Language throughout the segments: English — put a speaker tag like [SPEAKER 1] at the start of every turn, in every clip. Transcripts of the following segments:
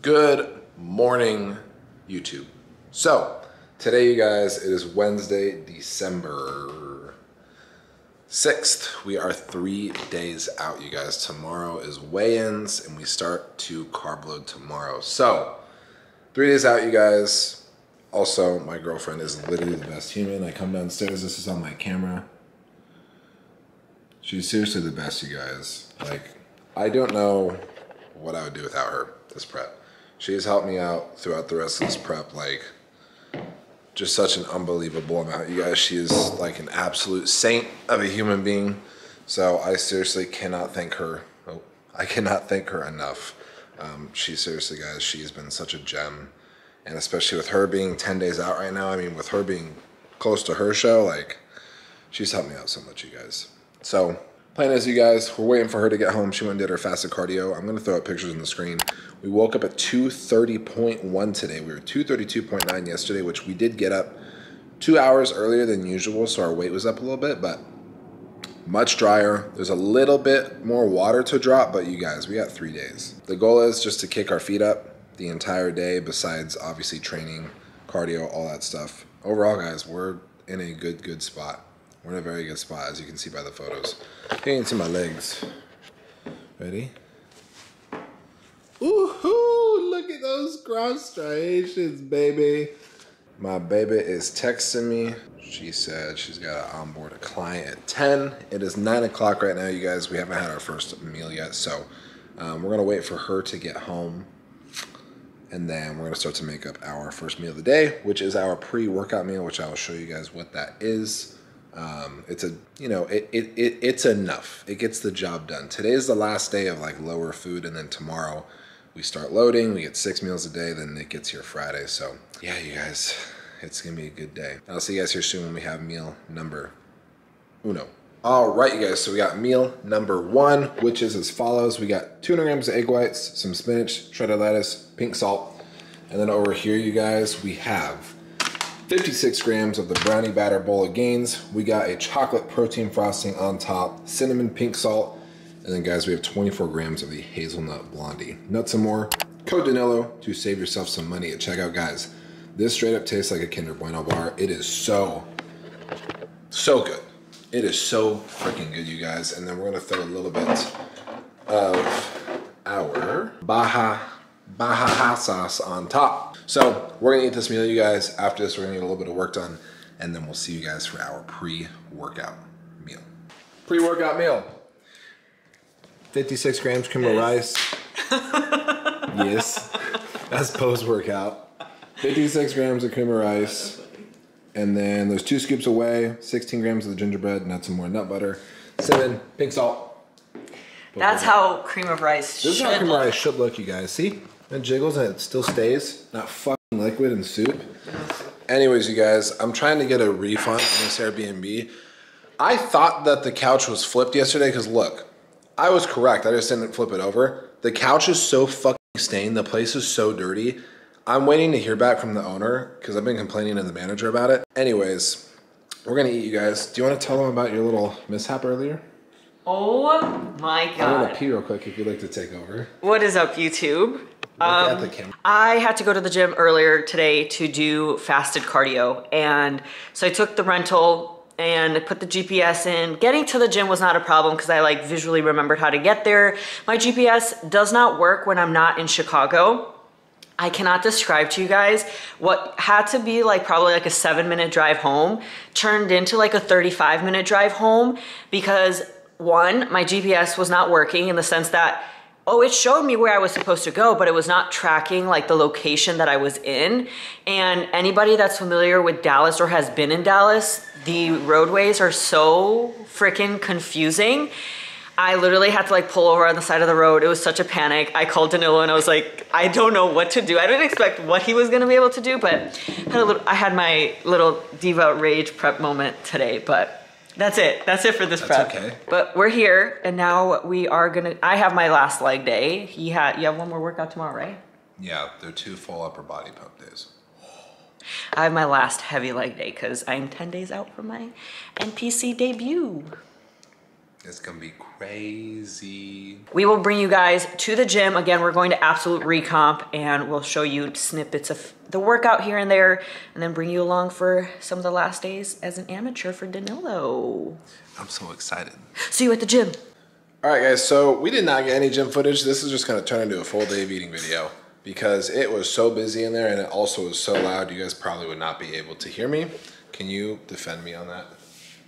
[SPEAKER 1] Good morning, YouTube. So, today, you guys, it is Wednesday, December 6th. We are three days out, you guys. Tomorrow is weigh ins, and we start to carb load tomorrow. So, three days out, you guys. Also, my girlfriend is literally the best human. I come downstairs, this is on my camera. She's seriously the best, you guys. Like, I don't know what I would do without her this prep. She has helped me out throughout the rest of this prep, like, just such an unbelievable amount. You guys, she is like an absolute saint of a human being. So I seriously cannot thank her. Oh, I cannot thank her enough. Um, she seriously, guys, she's been such a gem. And especially with her being 10 days out right now, I mean, with her being close to her show, like, she's helped me out so much, you guys. So, plan is, you guys, we're waiting for her to get home. She went and did her fasted cardio. I'm gonna throw up pictures on the screen. We woke up at 230.1 today. We were 232.9 yesterday, which we did get up two hours earlier than usual, so our weight was up a little bit, but much drier. There's a little bit more water to drop, but you guys, we got three days. The goal is just to kick our feet up the entire day, besides obviously training, cardio, all that stuff. Overall, guys, we're in a good, good spot. We're in a very good spot, as you can see by the photos. You can see my legs. Ready? Ooh, look at those cross striations, baby. My baby is texting me. She said she's got to onboard a client at 10. It is 9 o'clock right now, you guys. We haven't had our first meal yet, so um, we're going to wait for her to get home. And then we're going to start to make up our first meal of the day, which is our pre-workout meal, which I will show you guys what that is. Um, it's a you know it, it, it it's enough. It gets the job done. Today is the last day of like lower food and then tomorrow we start loading. We get six meals a day then it gets here friday. So yeah you guys it's gonna be a good day. I'll see you guys here soon when we have meal number uno. All right you guys so we got meal number one which is as follows. We got 200 grams of egg whites some spinach shredded lettuce pink salt. And then over here you guys we have 56 grams of the brownie batter bowl of gains. We got a chocolate protein frosting on top, cinnamon pink salt, and then guys, we have 24 grams of the hazelnut blondie. Nuts and more, code Danilo to save yourself some money at checkout, guys. This straight up tastes like a Kinder Bueno bar. It is so, so good. It is so freaking good, you guys. And then we're gonna throw a little bit of our Baja Baja sauce on top. So we're gonna eat this meal, you guys. After this, we're gonna get a little bit of work done, and then we'll see you guys for our pre-workout meal. Pre-workout meal. 56 grams cream of rice. yes. That's post-workout. 56 grams of cream of rice. And then there's two scoops away, 16 grams of the gingerbread, nuts some more nut butter, cinnamon, pink salt.
[SPEAKER 2] That's how cream of rice
[SPEAKER 1] This is how cream of rice should look, you guys. See? It jiggles and it still stays. Not fucking liquid and soup. Anyways, you guys, I'm trying to get a refund on this Airbnb. I thought that the couch was flipped yesterday because look, I was correct. I just didn't flip it over. The couch is so fucking stained. The place is so dirty. I'm waiting to hear back from the owner because I've been complaining to the manager about it. Anyways, we're gonna eat, you guys. Do you want to tell them about your little mishap earlier?
[SPEAKER 2] Oh my god!
[SPEAKER 1] I'm gonna pee real quick if you'd like to take over.
[SPEAKER 2] What is up, YouTube? Um. I had to go to the gym earlier today to do fasted cardio. And so I took the rental and put the GPS in. Getting to the gym was not a problem because I like visually remembered how to get there. My GPS does not work when I'm not in Chicago. I cannot describe to you guys what had to be like probably like a seven minute drive home turned into like a 35 minute drive home because one, my GPS was not working in the sense that, oh, it showed me where I was supposed to go, but it was not tracking like the location that I was in. And anybody that's familiar with Dallas or has been in Dallas, the roadways are so freaking confusing. I literally had to like pull over on the side of the road. It was such a panic. I called Danilo and I was like, I don't know what to do. I didn't expect what he was gonna be able to do, but had, little, I had my little diva rage prep moment today. But that's it. That's it for this
[SPEAKER 1] That's
[SPEAKER 2] prep.
[SPEAKER 1] okay.
[SPEAKER 2] But we're here, and now we are gonna. I have my last leg day. He had. You have one more workout tomorrow, right?
[SPEAKER 1] Yeah, they're two full upper body pump days.
[SPEAKER 2] I have my last heavy leg day because I'm 10 days out from my NPC debut.
[SPEAKER 1] It's gonna be crazy.
[SPEAKER 2] We will bring you guys to the gym. Again, we're going to Absolute Recomp and we'll show you snippets of the workout here and there and then bring you along for some of the last days as an amateur for Danilo.
[SPEAKER 1] I'm so excited.
[SPEAKER 2] See you at the gym.
[SPEAKER 1] All right, guys, so we did not get any gym footage. This is just gonna turn into a full day of eating video because it was so busy in there and it also was so loud, you guys probably would not be able to hear me. Can you defend me on that?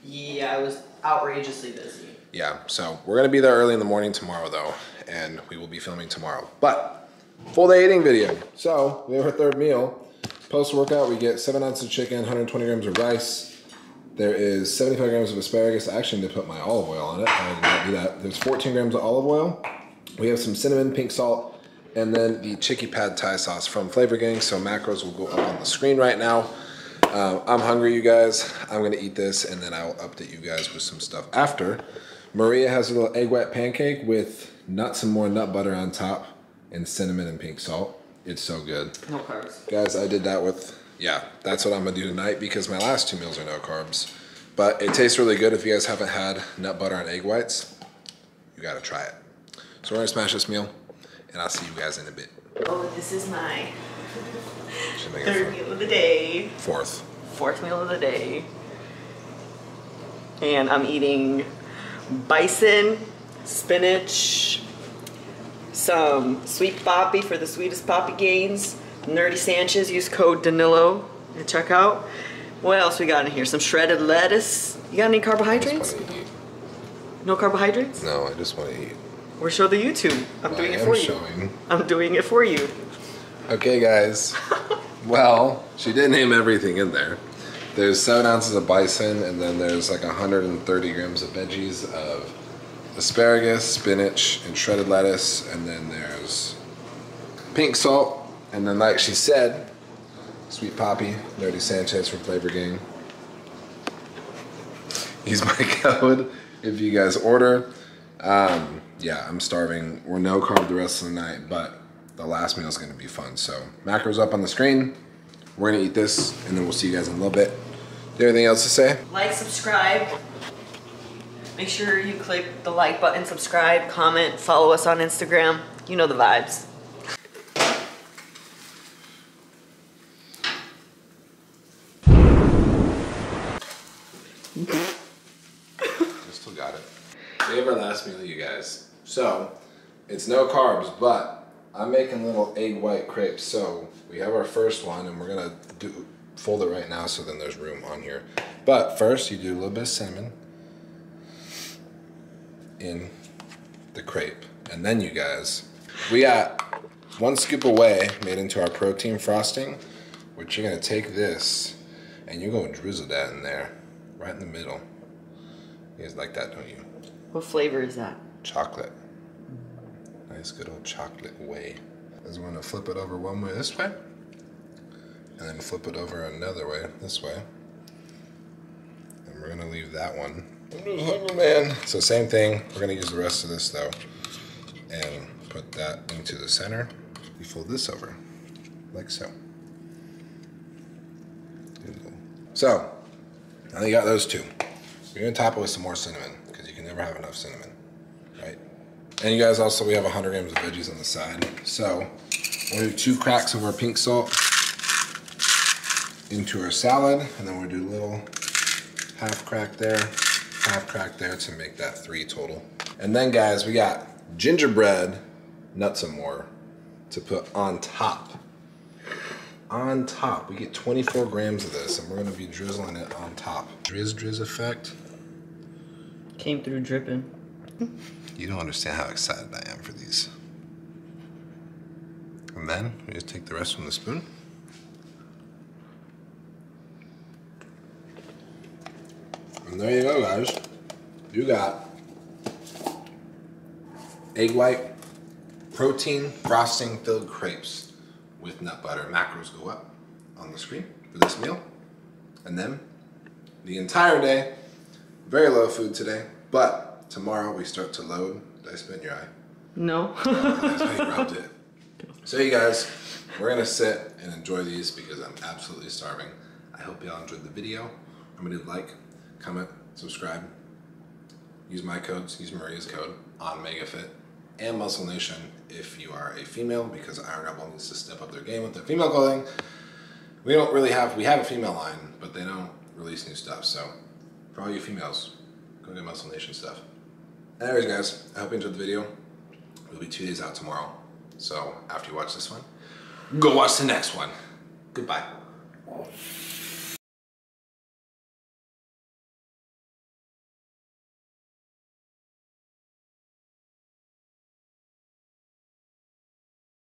[SPEAKER 2] Yeah, I was outrageously busy.
[SPEAKER 1] Yeah, so we're gonna be there early in the morning tomorrow though, and we will be filming tomorrow. But full day eating video. So we have our third meal. Post workout, we get seven ounces of chicken, 120 grams of rice. There is 75 grams of asparagus. I actually need to put my olive oil on it. I did not do that. There's 14 grams of olive oil. We have some cinnamon, pink salt, and then the chicky pad Thai sauce from Flavor Gang. So macros will go up on the screen right now. Um, I'm hungry, you guys. I'm gonna eat this, and then I'll update you guys with some stuff after. Maria has a little egg white pancake with nuts and more nut butter on top, and cinnamon and pink salt. It's so good.
[SPEAKER 2] No carbs.
[SPEAKER 1] Guys, I did that with, yeah, that's what I'm gonna do tonight because my last two meals are no carbs. But it tastes really good. If you guys haven't had nut butter and egg whites, you gotta try it. So we're gonna smash this meal, and I'll see you guys in a bit.
[SPEAKER 2] Oh, this is my third meal of the day.
[SPEAKER 1] fourth.
[SPEAKER 2] Fourth meal of the day. And I'm eating bison, spinach, some sweet poppy for the sweetest poppy gains. Nerdy Sanchez, use code Danilo at checkout. What else we got in here? Some shredded lettuce. You got any carbohydrates? No carbohydrates?
[SPEAKER 1] No, I just wanna eat.
[SPEAKER 2] Or show the YouTube. I'm doing it for you.
[SPEAKER 1] showing.
[SPEAKER 2] I'm doing it for you.
[SPEAKER 1] Okay, guys. well, she did name everything in there. There's seven ounces of bison, and then there's like 130 grams of veggies of asparagus, spinach, and shredded lettuce, and then there's pink salt, and then like she said, sweet poppy, Nerdy Sanchez from Flavor Gang. Use my code if you guys order. Um, yeah, I'm starving. We're no carb the rest of the night, but the last meal is going to be fun. So macros up on the screen. We're going to eat this, and then we'll see you guys in a little bit. You anything else to say?
[SPEAKER 2] Like, subscribe. Make sure you click the like button, subscribe, comment, follow us on Instagram. You know the vibes.
[SPEAKER 1] We still got it. We have our last meal, you guys. So it's no carbs, but I'm making little egg white crepes. So we have our first one, and we're gonna do fold it right now, so then there's room on here. But first, you do a little bit of cinnamon in the crepe, and then you guys, we got one scoop away made into our protein frosting, which you're gonna take this and you're gonna drizzle that in there, right in the middle. You guys like that, don't you?
[SPEAKER 2] What flavor is that?
[SPEAKER 1] Chocolate. Nice good old chocolate way. We're gonna flip it over one whey this way, and then flip it over another way this way. And we're gonna leave that one. Man. So same thing. We're gonna use the rest of this though, and put that into the center. You fold this over, like so. So, now you got those two. You're gonna top it with some more cinnamon because you can never have enough cinnamon, right? And you guys also we have 100 grams of veggies on the side. So we'll do two cracks of our pink salt into our salad, and then we'll do a little half crack there, half crack there to make that three total. And then guys, we got gingerbread nuts and more to put on top. On top, we get 24 grams of this, and we're gonna be drizzling it on top. Drizz drizz effect.
[SPEAKER 2] Came through dripping.
[SPEAKER 1] You don't understand how excited I am for these. And then we just take the rest from the spoon. And there you go, guys. You got egg white, protein, frosting filled crepes with nut butter. Macros go up on the screen for this meal. And then the entire day, very low food today, but tomorrow we start to load. Did I spin your eye?
[SPEAKER 2] No.
[SPEAKER 1] That's how you. So you guys, we're gonna sit and enjoy these because I'm absolutely starving. I hope y'all enjoyed the video. Remember to like, comment, subscribe. use my codes, use Maria's code on MegaFit and Muscle Nation if you are a female, because Iron Rebel needs to step up their game with their female clothing. We don't really have, we have a female line, but they don't release new stuff. So for all you females, go get Muscle Nation stuff. Anyways, guys, I hope you enjoyed the video. It'll be two days out tomorrow. So after you watch this one, go watch the next one. Goodbye.